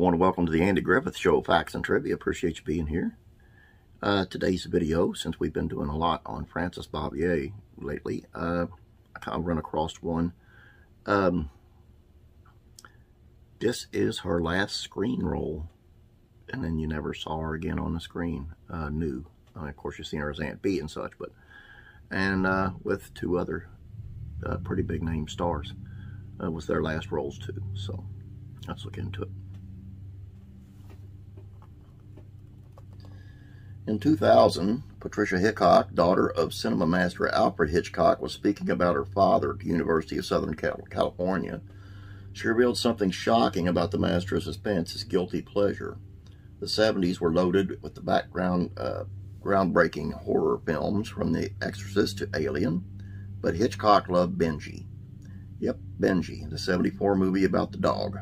welcome to the Andy Griffith Show, Facts and Trivia. Appreciate you being here. Uh, today's video, since we've been doing a lot on Frances Bavier lately, uh, I kind of run across one. Um, this is her last screen role, and then you never saw her again on the screen, uh, new. I mean, of course, you've seen her as Aunt Bee and such, but, and uh, with two other uh, pretty big name stars. Uh, was their last roles too, so let's look into it. In 2000, Patricia Hitchcock, daughter of cinema master Alfred Hitchcock, was speaking about her father at the University of Southern California. She revealed something shocking about the master of suspense, his guilty pleasure. The 70s were loaded with the background, uh, groundbreaking horror films from The Exorcist to Alien, but Hitchcock loved Benji. Yep, Benji, the 74 movie about the dog.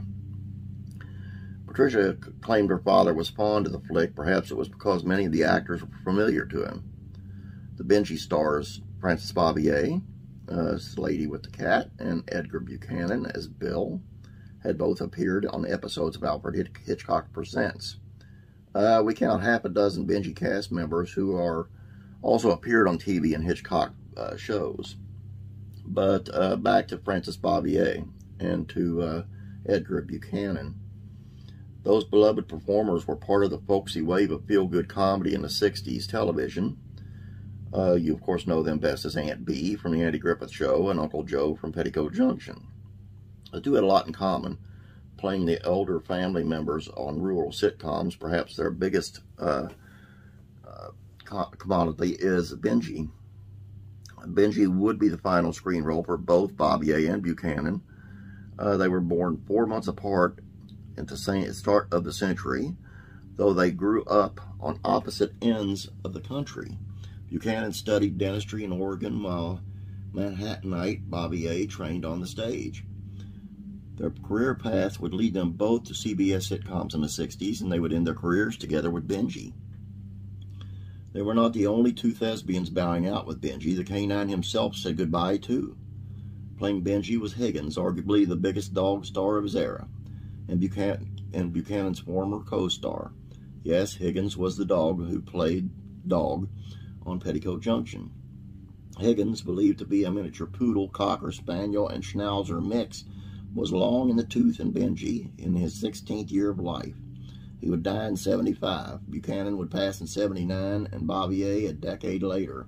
Patricia claimed her father was fond of the flick. Perhaps it was because many of the actors were familiar to him. The Benji stars Frances Bavier as Lady with the Cat and Edgar Buchanan as Bill had both appeared on episodes of Alfred Hitchcock Presents. Uh, we count half a dozen Benji cast members who are also appeared on TV and Hitchcock uh, shows. But uh, back to Frances Bavier and to uh, Edgar Buchanan. Those beloved performers were part of the folksy wave of feel-good comedy in the 60s television. Uh, you, of course, know them best as Aunt Bee from The Andy Griffith Show and Uncle Joe from Petticoat Junction. The two had a lot in common, playing the elder family members on rural sitcoms. Perhaps their biggest uh, uh, commodity is Benji. Benji would be the final screen role for both Bavier and Buchanan. Uh, they were born four months apart at the start of the century, though they grew up on opposite ends of the country. Buchanan studied dentistry in Oregon while Manhattanite Bavier trained on the stage. Their career path would lead them both to CBS sitcoms in the 60s, and they would end their careers together with Benji. They were not the only two thespians bowing out with Benji. The canine himself said goodbye, too. Playing Benji was Higgins, arguably the biggest dog star of his era and, Buchanan, and Buchanan's former co-star. Yes, Higgins was the dog who played dog on Petticoat Junction. Higgins, believed to be a miniature poodle, cocker, spaniel, and schnauzer mix, was long in the tooth and Benji in his 16th year of life. He would die in 75. Buchanan would pass in 79, and Bavier a decade later.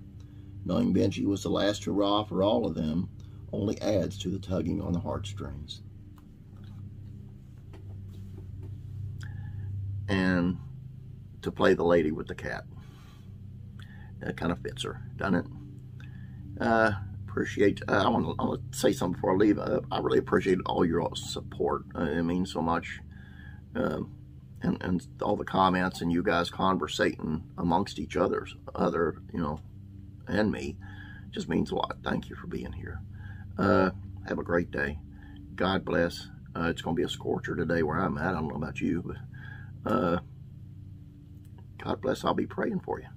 Knowing Benji was the last hurrah for all of them only adds to the tugging on the heartstrings. And to play the lady with the cat. That kind of fits her, doesn't it? Uh, appreciate, uh, I want to say something before I leave. Uh, I really appreciate all your support. Uh, it means so much. Um, and, and all the comments and you guys conversating amongst each other's other, you know, and me just means a lot. Thank you for being here. Uh, have a great day. God bless. Uh, it's going to be a scorcher today where I'm at. I don't know about you, but uh, God bless. I'll be praying for you.